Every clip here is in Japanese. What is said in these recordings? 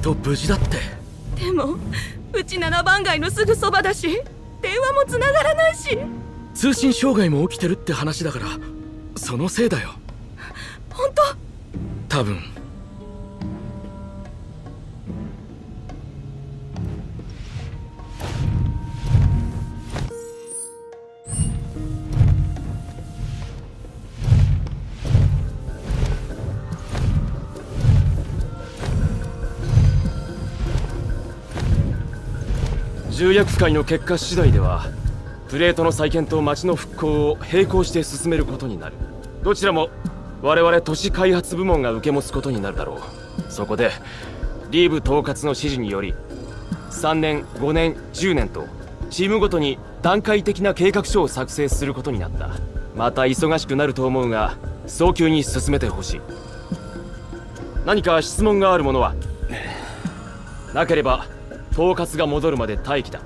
と無事だって。でもうち七番街のすぐそばだし電話も繋がらないし。通信障害も起きてるって話だからそのせいだよ。本当？多分重役会の結果次第ではプレートの再建と町の復興を並行して進めることになる。どちらも我々都市開発部門が受け持つことになるだろう。そこでリーブ統括の指示により3年5年10年とチームごとに段階的な計画書を作成することになった。また忙しくなると思うが早急に進めてほしい。何か質問がある者は？なければ統括が戻るまで待機だ。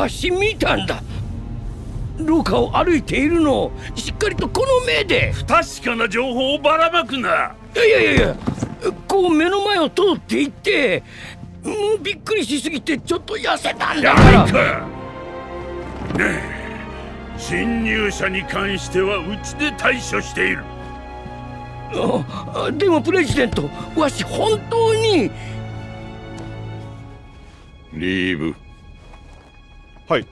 わし見たんだ。廊下を歩いているのをしっかりとこの目で。不確かな情報をばらまくな。いやいやいやこう目の前を通っていってもうびっくりしすぎてちょっと痩せたんだやから。ないか。ねえ侵入者に関してはうちで対処している。あでもプレジデントわし本当に。リーブはい。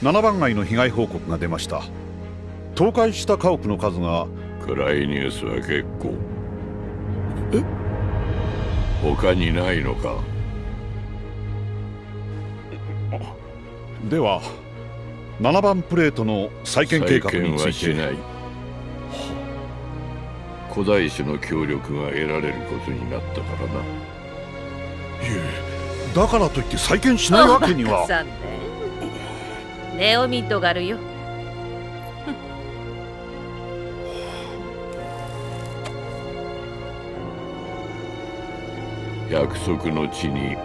7番街の被害報告が出ました。倒壊した家屋の数が暗いニュースは結構。え？他にないのか？では7番プレートの再建計画について。再建はしない。古代種の協力が得られることになったからな。いえだからといって再建しないわけにはさんねネオミッドガルよ。約束の地に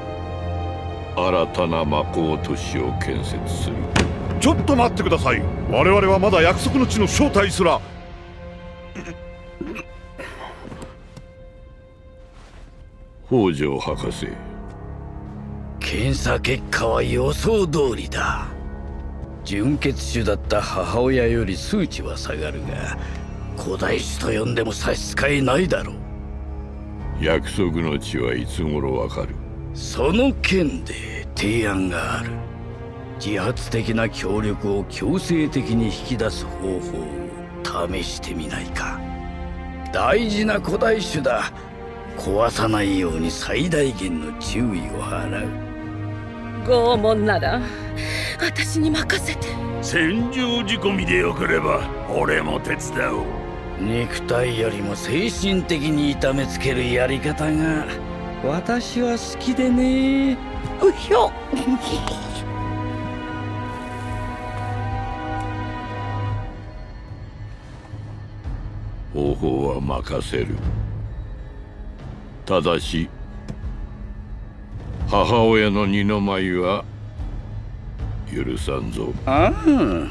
新たな魔法都市を建設する。ちょっと待ってください。我々はまだ約束の地の正体すら。北条博士。検査結果は予想通りだ純血種だった母親より数値は下がるが古代種と呼んでも差し支えないだろう。約束の地はいつ頃わかる？その件で提案がある。自発的な協力を強制的に引き出す方法を試してみないか。大事な古代種だ。壊さないように最大限の注意を払う。拷問なら私に任せて。戦場仕込みでよければ俺も手伝おう。肉体よりも精神的に痛めつけるやり方が私は好きでね。うひょ。方法は任せる。ただし母親の二の舞は許さんぞ。ああ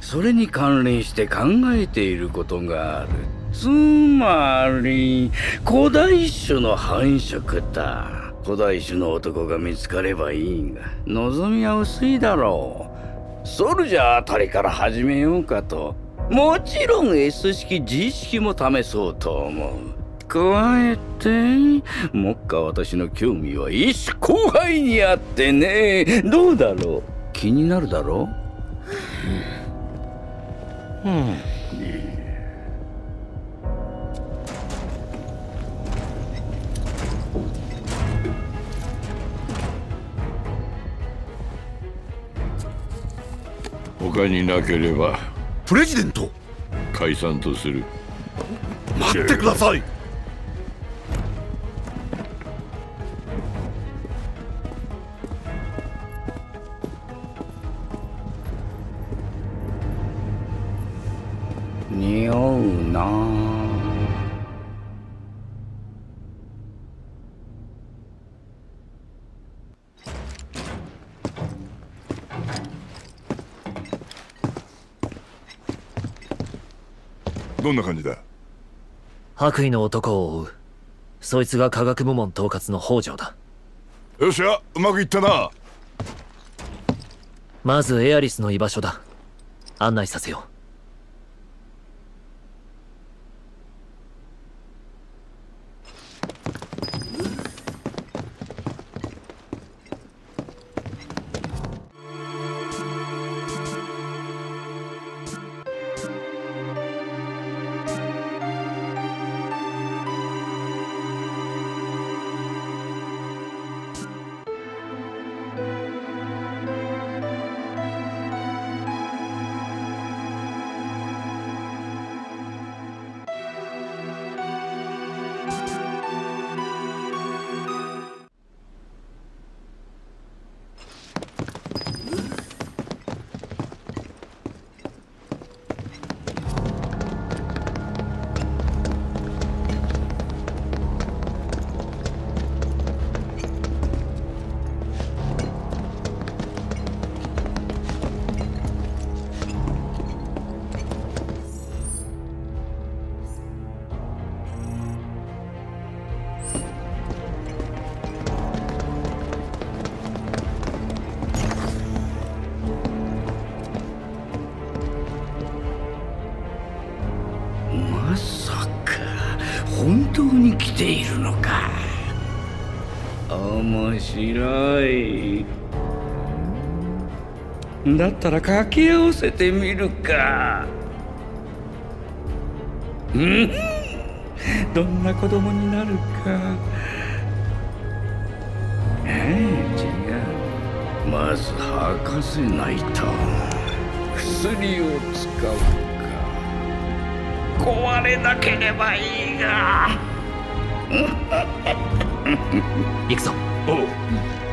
それに関連して考えていることがある。つまり古代種の繁殖だ。古代種の男が見つかればいいが望みは薄いだろう。ソルジャーあたりから始めようかと。もちろん S 式 G 式も試そうと思う。加えて目下私の興味は一種後輩にあってね。どうだろう？気になるだろ？ううん他になければ。プレジデント？解散とする。待ってください匂うな。どんな感じだ？白衣の男を追う。そいつが科学部門統括の北条だ。よっしゃうまくいったな。まずエアリスの居場所だ。案内させようまさか本当に来ているのか。面白い。だったら掛け合わせてみるか。うん。どんな子供になるか。ええ違う。まず吐かせないと薬を使うか。壊れなければいいが。行くぞ。おう